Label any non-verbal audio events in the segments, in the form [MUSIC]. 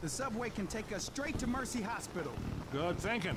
The subway can take us straight to Mercy Hospital. Good thinking.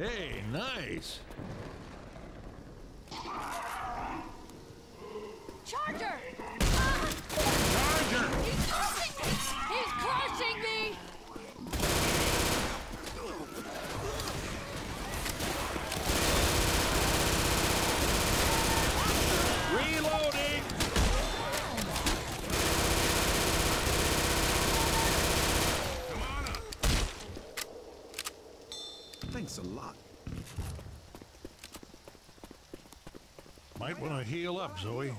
Hey, nice. Charger! Charger! He's crushing me! He's crushing me! Reloading! Thanks a lot. Might want to heal up, Zoey.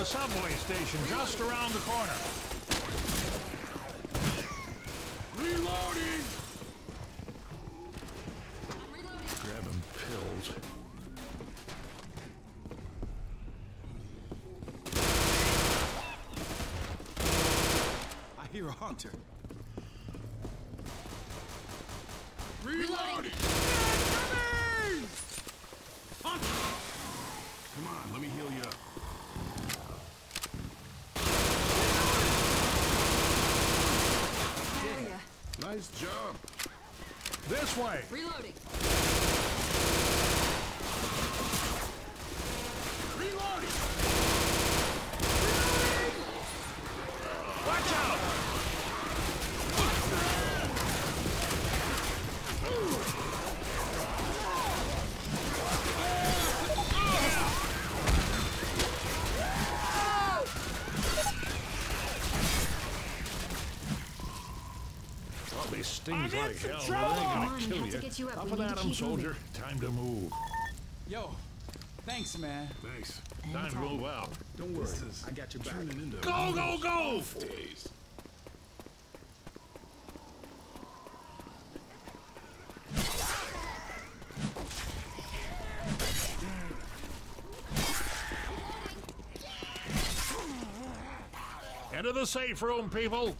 A subway station just around the corner. Reloading! Grabbing pills. I hear a hunter. Reloading! Come on, let me heal you up. Nice job. This way! Reloading. Reloading! Watch out! Probably stings like hell, but they Come on, gonna we kill have to you. get you up. Up We and need at to 'em, keep soldier. Time to move. Yo, thanks, man. Thanks. Time to move out. Don't worry. I got your back. Turning into Go, go, go! days. Into the safe room, people!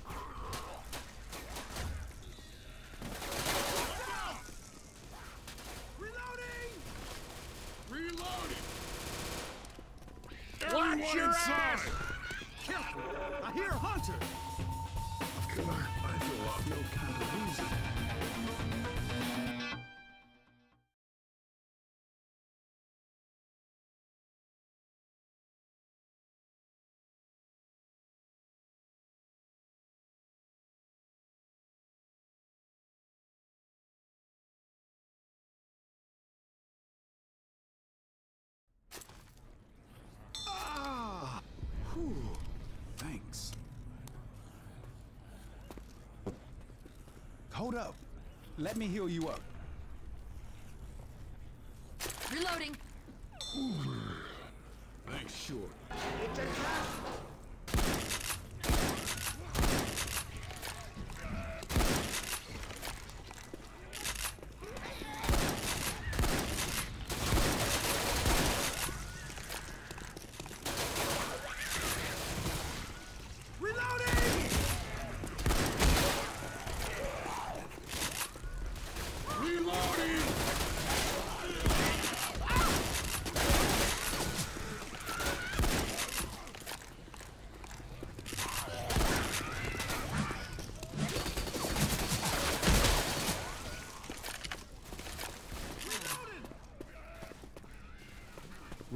Hold up. Let me heal you up. Reloading. Thanks, sure. Reloading! Reloading!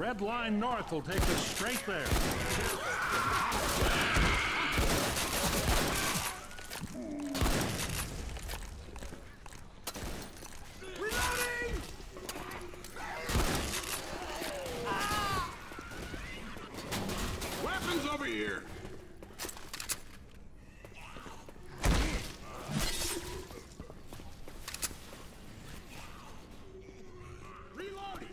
Red line north will take us straight there. Reloading! Weapons over here! Reloading!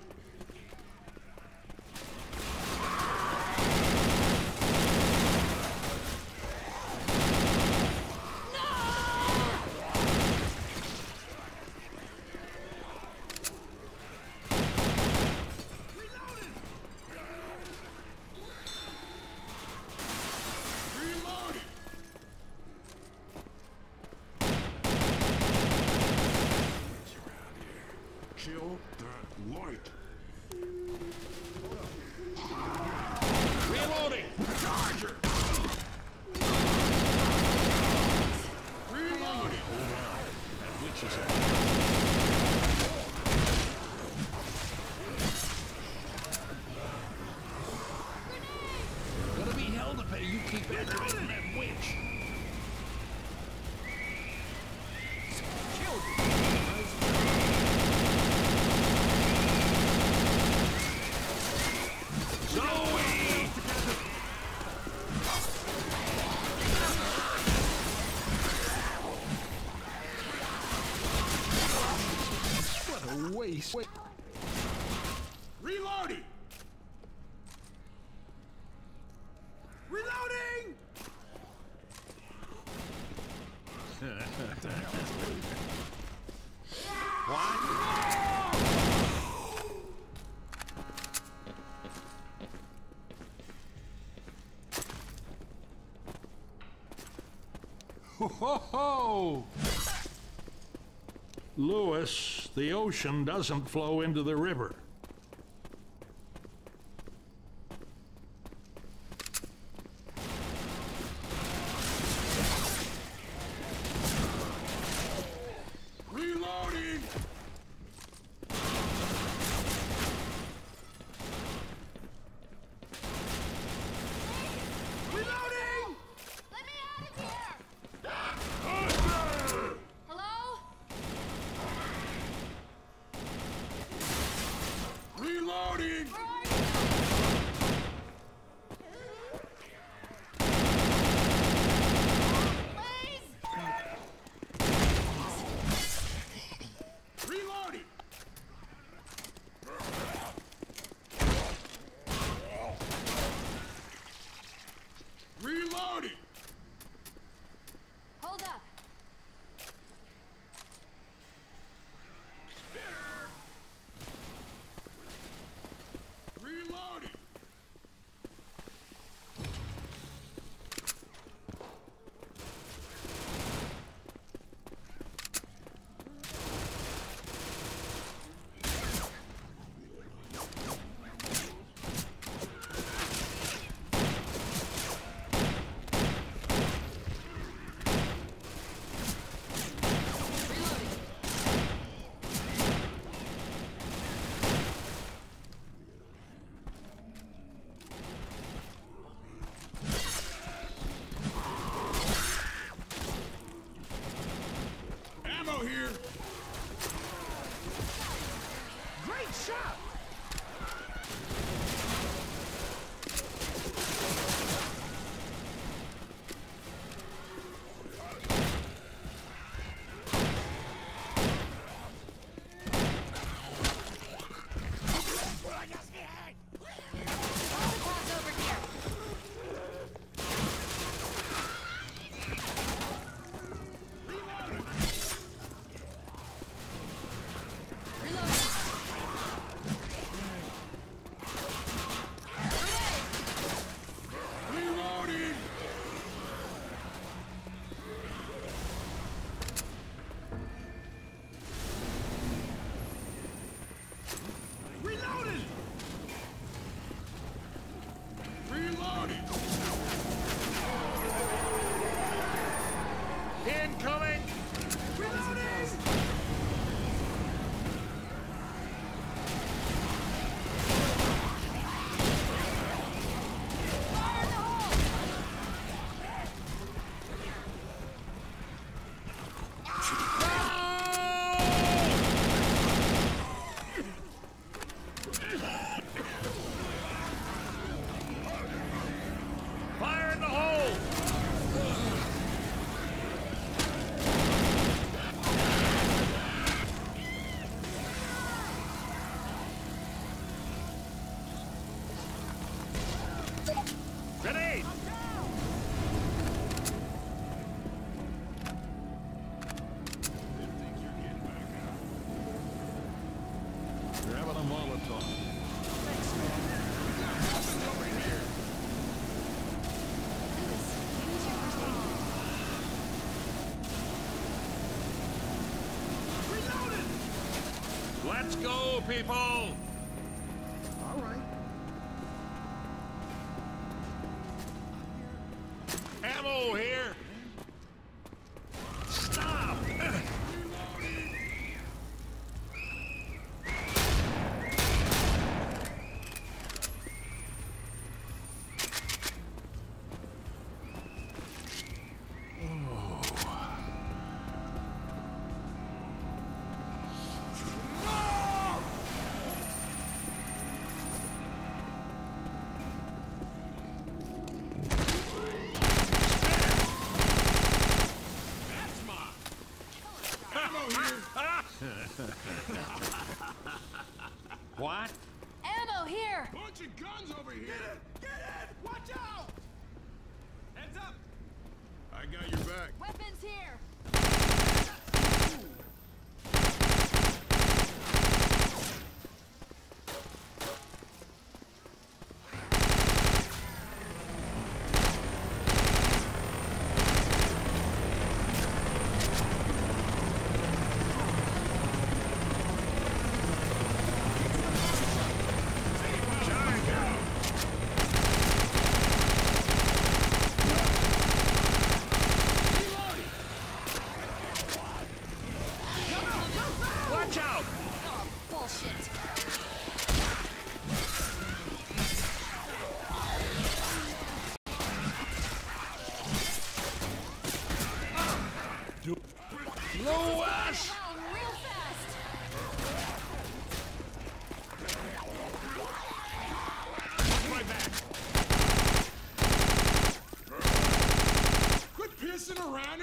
Reloading! Kill that light. Reloading! Charger! Reloading! That witch is out. Gonna be hell to pay you keep aggravating that witch. Zoey! What a waste. Wait. Reloading! Reloading! Ho ho ho! Louis, the ocean doesn't flow into the river. Let's go, people!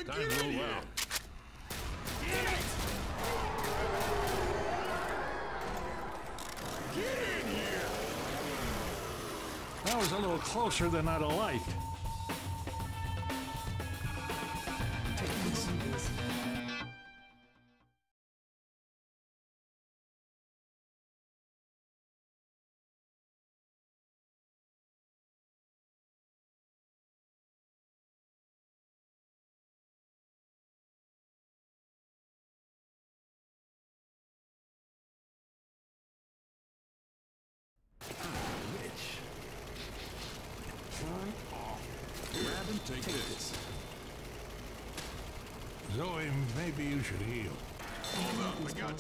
trying to Time get in here. Get it! Get in here! That was a little closer than I'd have liked.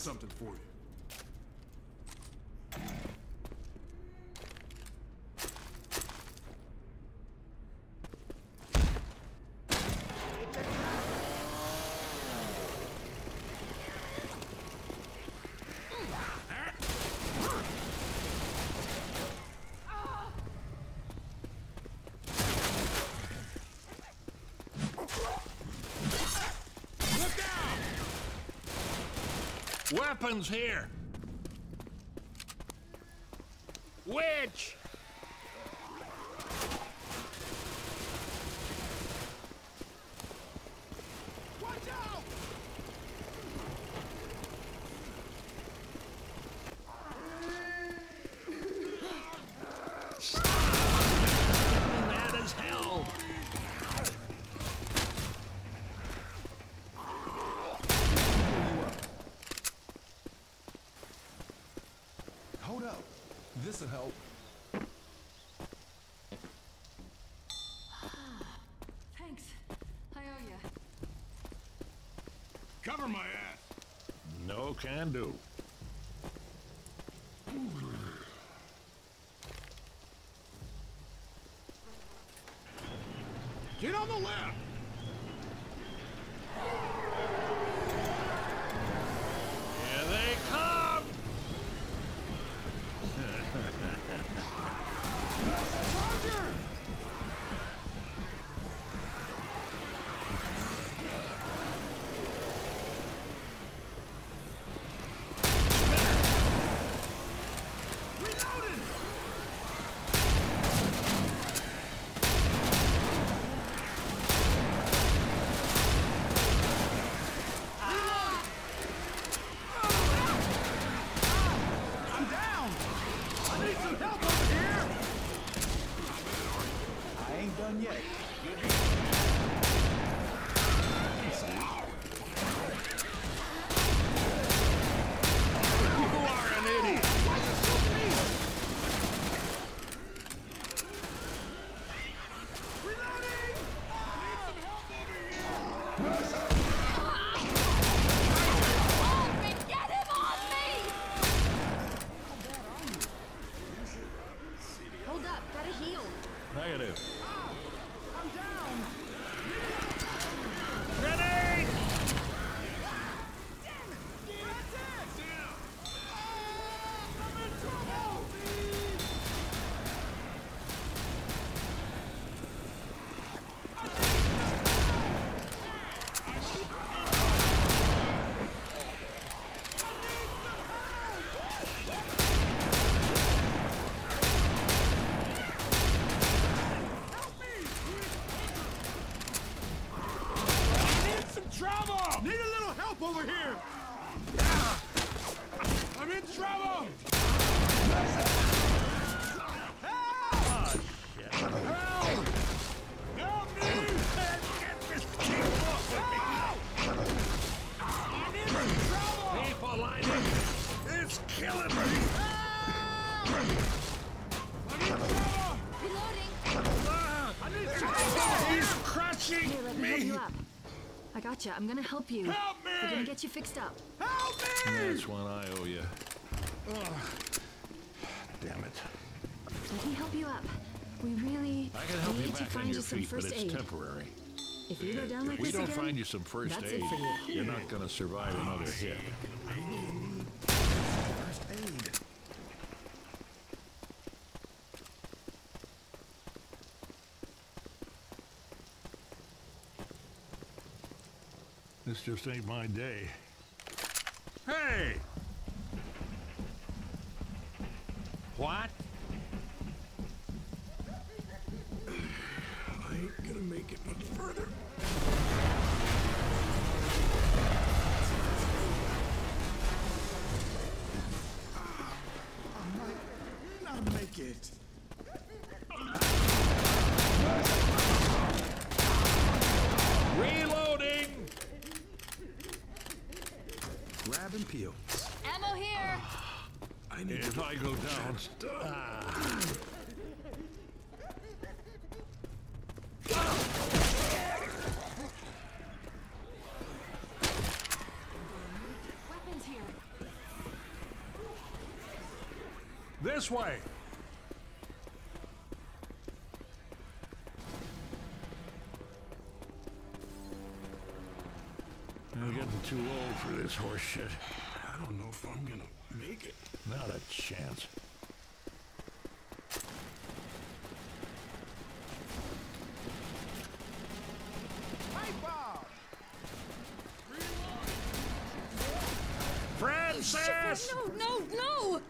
something for you. weapons here. Cover my ass. No can do. Get on the left! I'm gonna help you. Help We're gonna get you fixed up. Help me! That's one I owe you. Damn it. Let me help you up. We really I can help need you to back on find your you some feet, but first it's aid. temporary. If you go down like we this don't again, find you some first that's aid, it for you. you're not gonna survive another hit. First aid. This just ain't my day. Hey! What? [SIGHS] I ain't gonna make it much further. I might not make it. Reloading! Grab and peel. Ammo here. I need If to I go down, Weapons here. this way! I'm getting too old for this horse shit. I don't know if I'm gonna make it. Not a chance. Hey, Bob. Francis! No, no, no.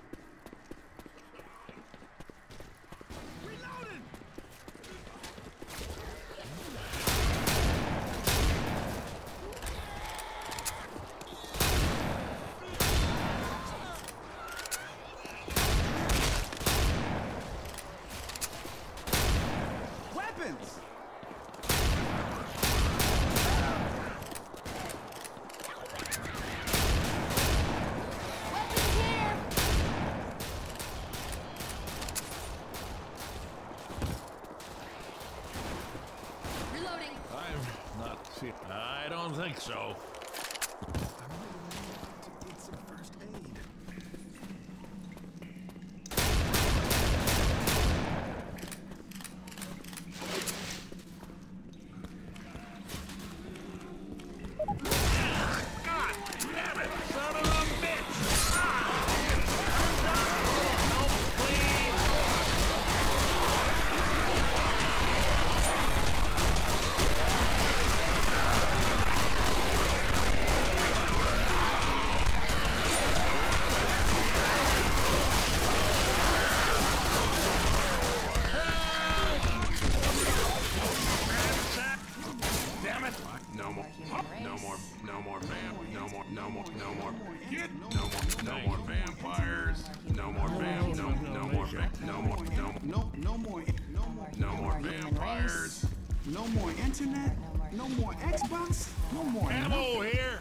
No more. No more. No. No, no more, no more, No more vampires. no more internet, no more Xbox, no more Ammo here!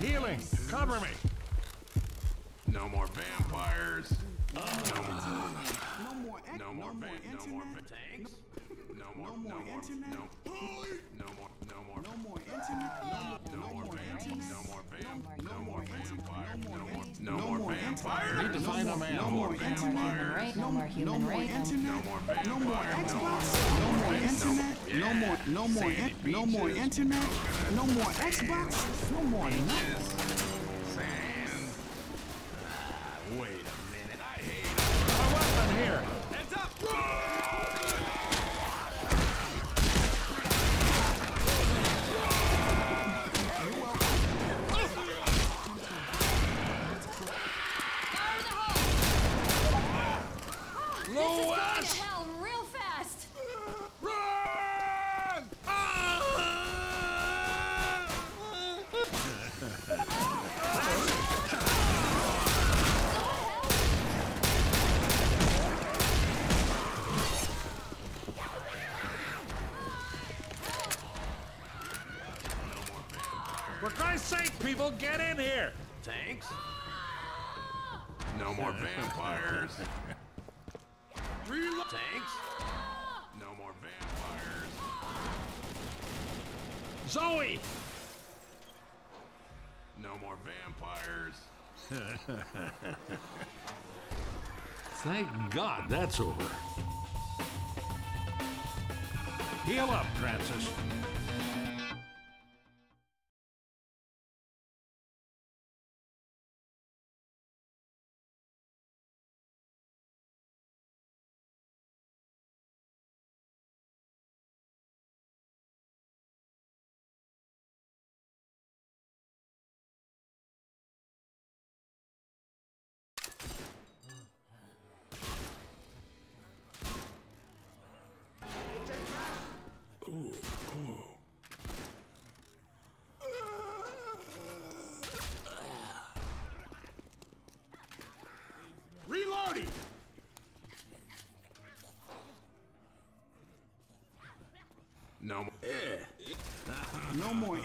Healing! Cover me! No more vampires. No more. no more, No more. no more va- No more. internet. va- Tanks. No more, No more no more, no more, No more internet. No, no more vampires. No more vamp. No more vampires. No more, no no more more vampires. Need to find a man. No more vampires. No more no more race. No more No more vampires. Xbox. No more internet. No more. No more. No more internet. No more Xbox. No more people, get in here! Tanks. No more vampires. [LAUGHS] Reload! Tanks. No more vampires. Zoey! No more vampires. [LAUGHS] Thank God that's over. Heal up, Francis.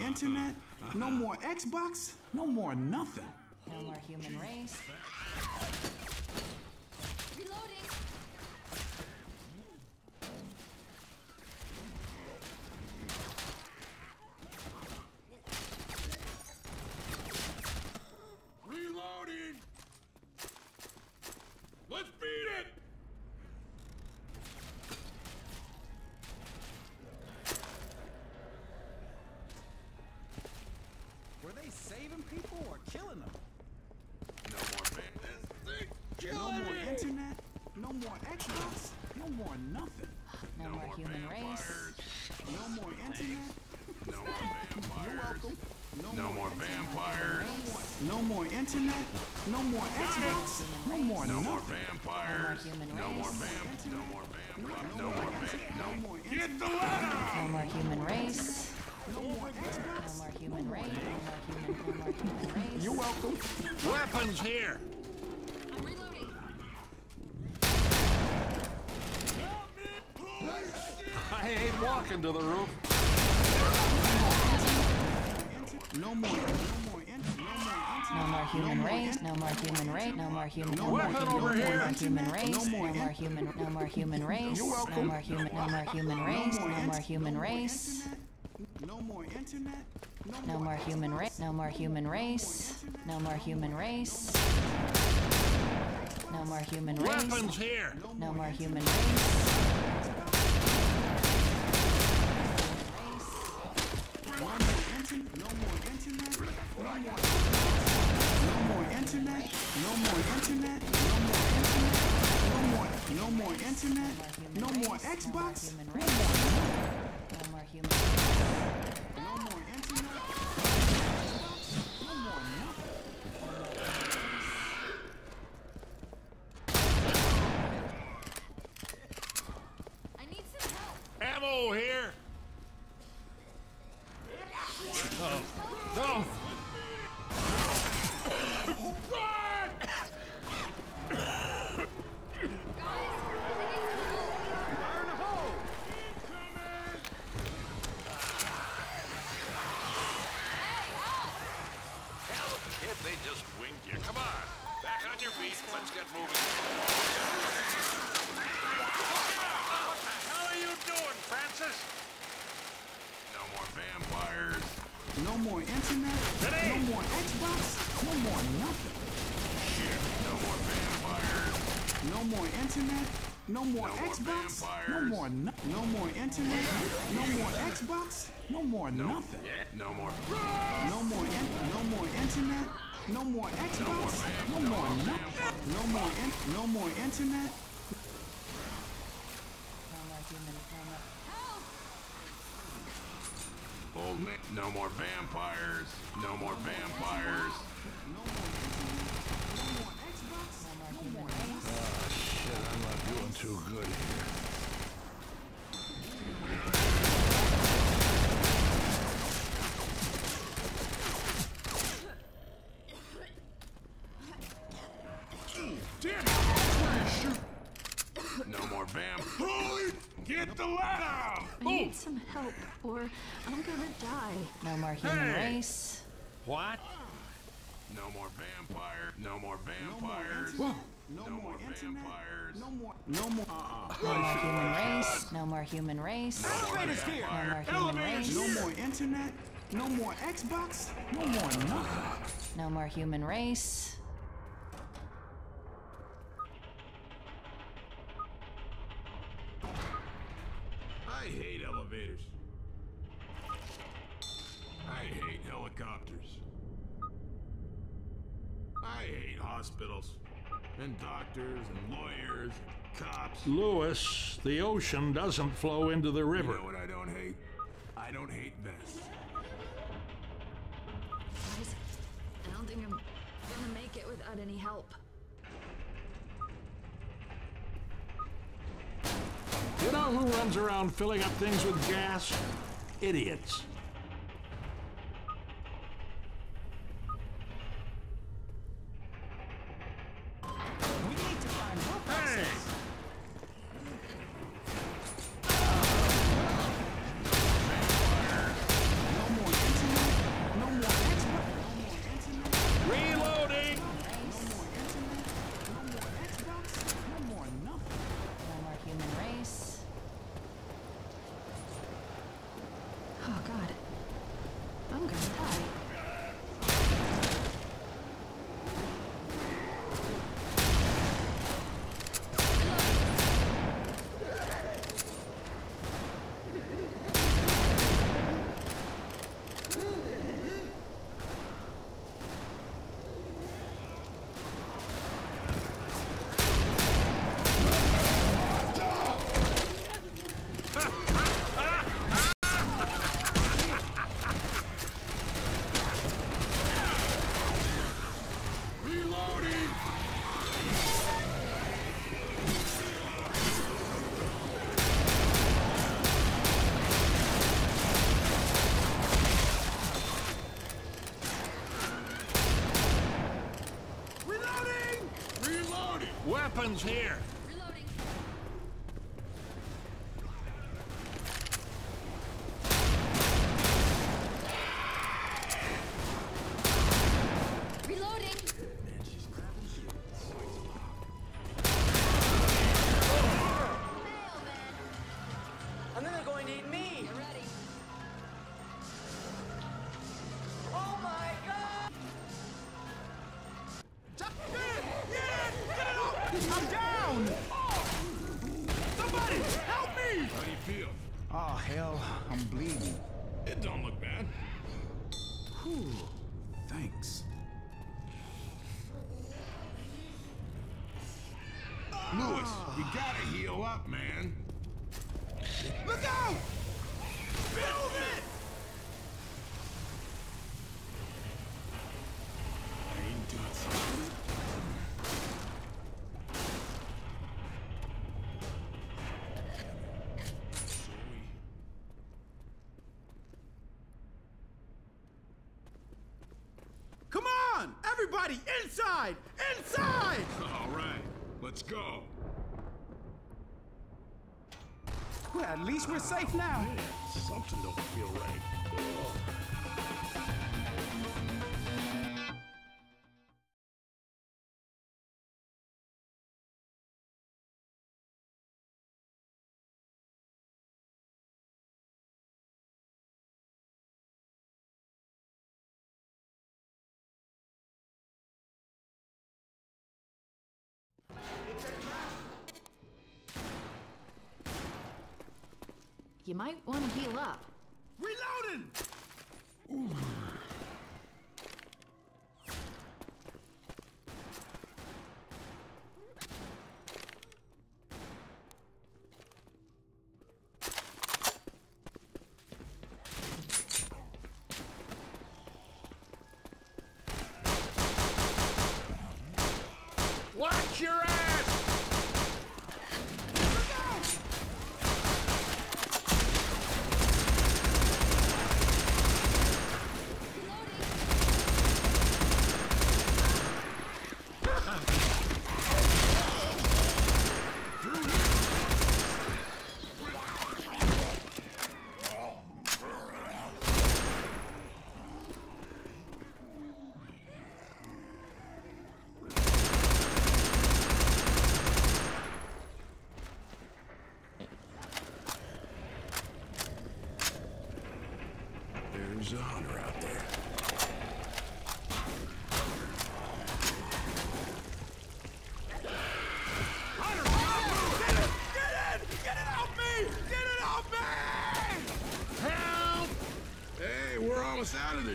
Internet. No more Xbox. No more nothing. No more human race. Reloading! Reloading! Let's beat it! Were they saving people or killing them? No more vampires. No more internet. No more Xbox. No more nothing. No, No more more human race. vampires. No more internet. No more vampires. No, No more vampires. No more internet. No more Xbox. No more No more nothing. vampires. human No more race. vamp. No more vampires. No more vamp. No No. more Get internet. the ladder! No more human race. No more Xbox. No more human race. No more human. No more human race. You're welcome. Weapons here! I'm reloading! I ain't walking to the roof. No more. No more. In, no more internet. No more human race. No more human race. No more human. No more human. over No more human race. No more more human. No more human race. No more human. No more human race. No more human race. No more internet. No more human race. No more human race. No more human race. No more human race. Weapons here! No more human race. No more internet. No more internet. No more. No more internet. No more internet. No more internet. No more. No more internet. No more Xbox. No more No more No more no, no more internet. No more Xbox. No more nothing. No more. No more in, no more internet. No more Xbox. No more nothing. No more in, no more internet. No more human. No more. Old man. No more vampires. No more vampires. No more internet. No more Xbox. No more human race. Shit, I'm not doing too good here. Damn it! Where you shoot? No more vamp. Holy! Get the ladder! I need some help, or I'm gonna die. No more human Hey! race. What? No more vampire. No more No more vampires. No, No more more vampires. No more. No more. Uh-uh. No more human race. No more human race. Elevators here. No more human race. No more internet. No more Xbox. No more nothing. No more human race. Doctors and lawyers and cops. Louis, the ocean doesn't flow into the river. You river. know what I don't hate? I don't hate vests. Guys, I don't think I'm gonna make it without any help. You know who runs around filling up things with gas? Idiots. Help. Hey! No more internet. No more Xbox. No more internet. Reloading! No more internet. No more Xbox. No more nothing. No more human race. Oh god. I'm gonna die. Reloading! Reloading. Reloading! Weapons here! Man. Look out! Build it! I ain't doing something. Come on! Everybody inside! Inside! All right, let's go. Well, at least we're safe now. Something don't feel right. Hold might want to heal up. Reloading! Ooh.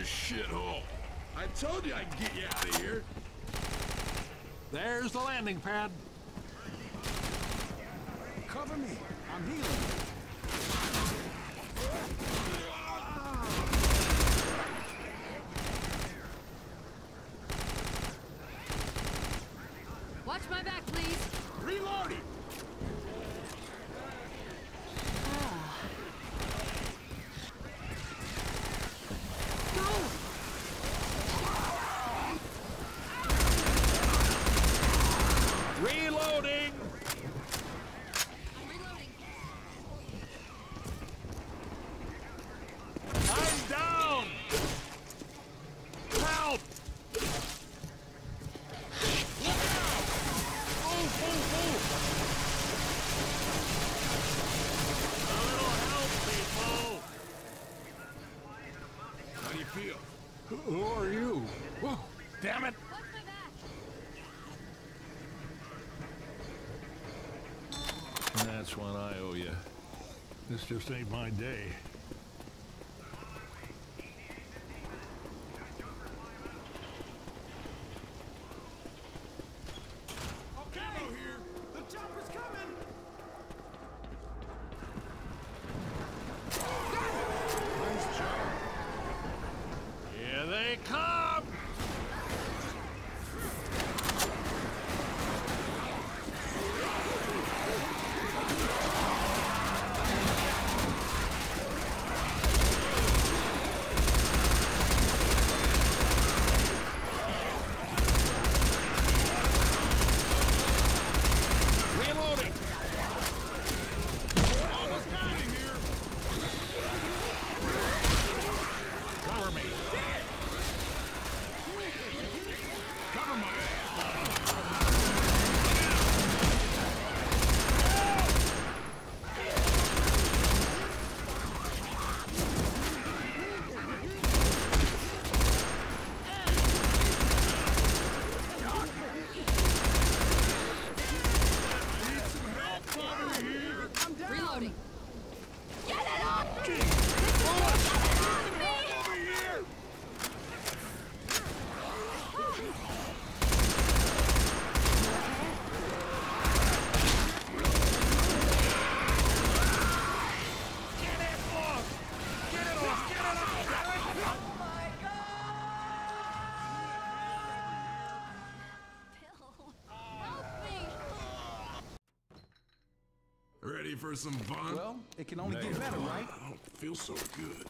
shithole. I told you I'd get you out of here. There's the landing pad. Cover me. I'm healing. just ain't my day. some fun? Well, it can only get better, right? I don't feel so good.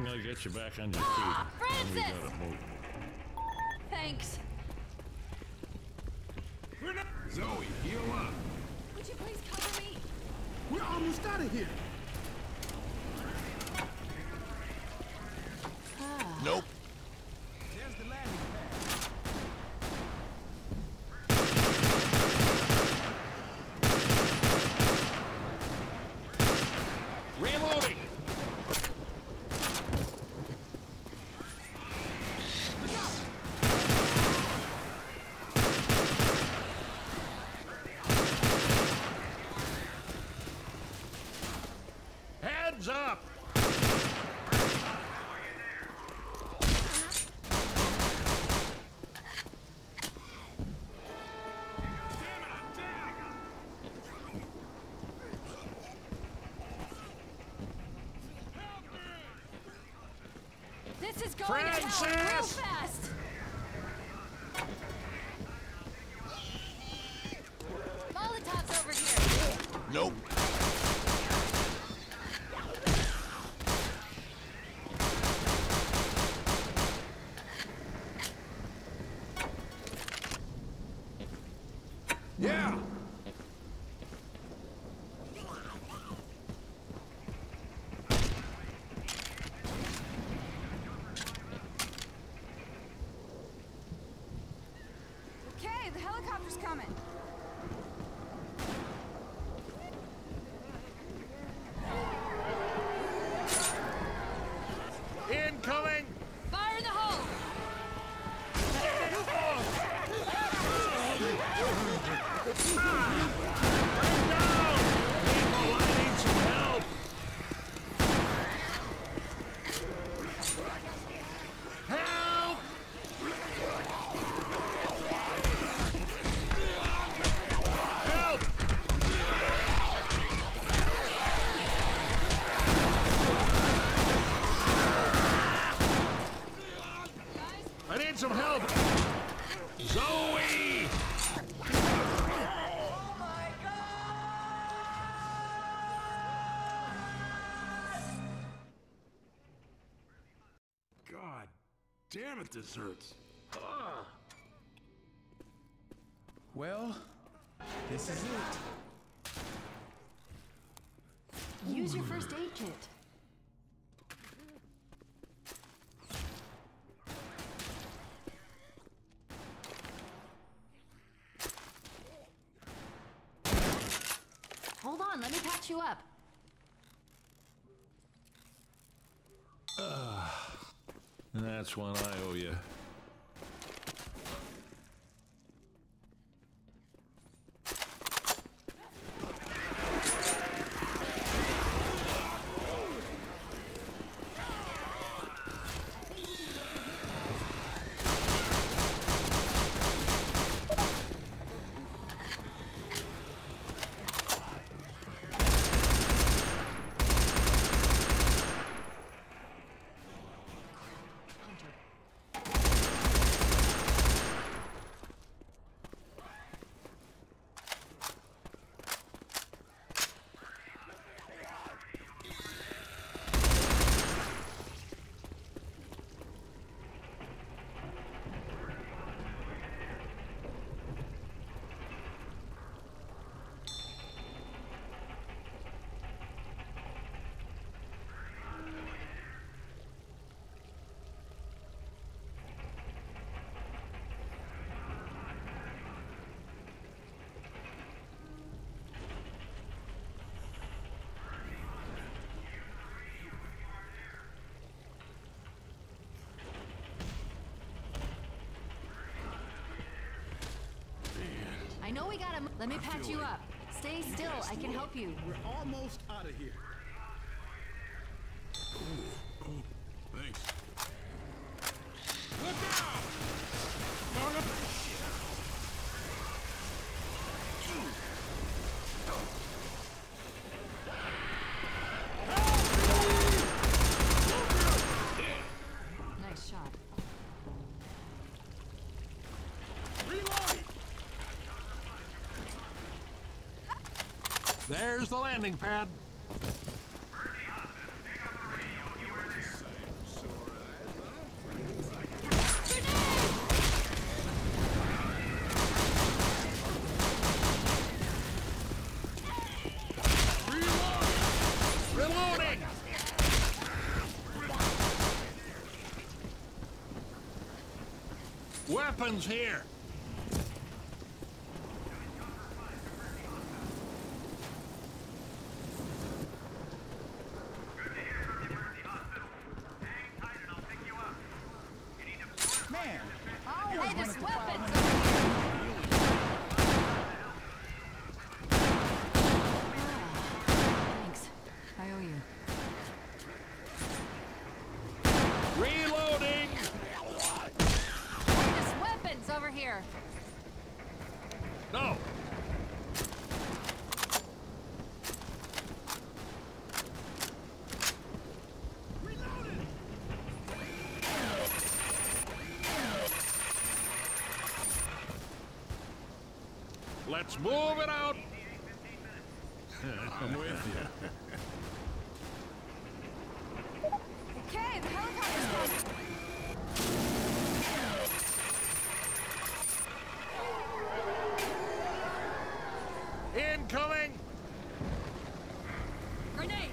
I'm gonna get you back on your feet. Ah, we Francis! gotta move. Thanks. We're not. Zoey, heal up. Would you please cover me? We're almost out of here. Nope. There's the landing pad. Reloading! Heads up! This is going to damn it, this hurts. Ah. Well, this is it. Use your first aid kit. Hold on, let me patch you up. That's one I owe you. I know we gotta. Let me patch you up. Stay still. I can help you. We're almost out of here. There's the landing pad. Weapons here! Let's move it out. I'm with you. Okay, the helicopter's close. Incoming! Grenade!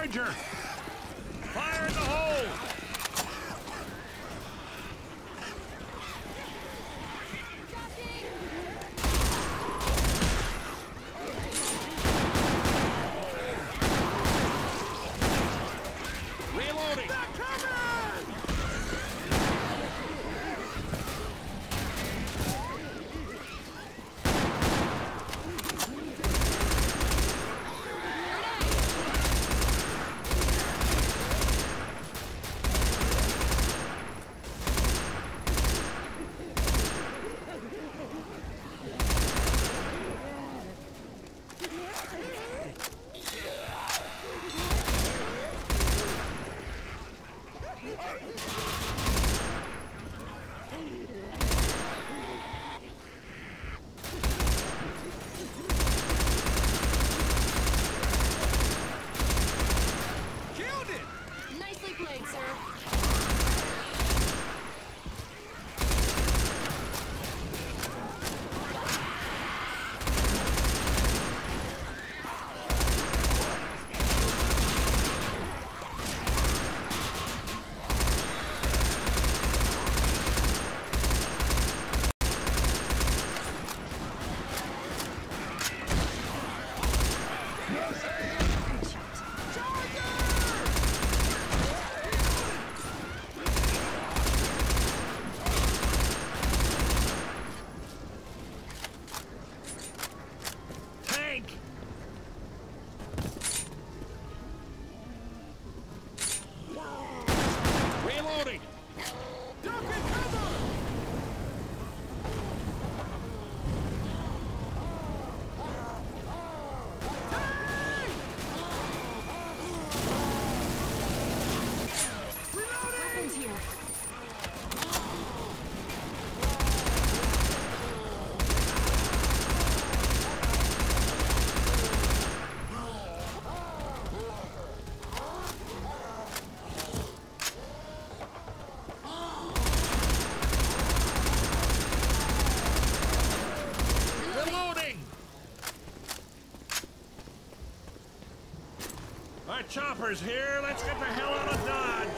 Charger! Chopper's here. Let's get the hell out of Dodge.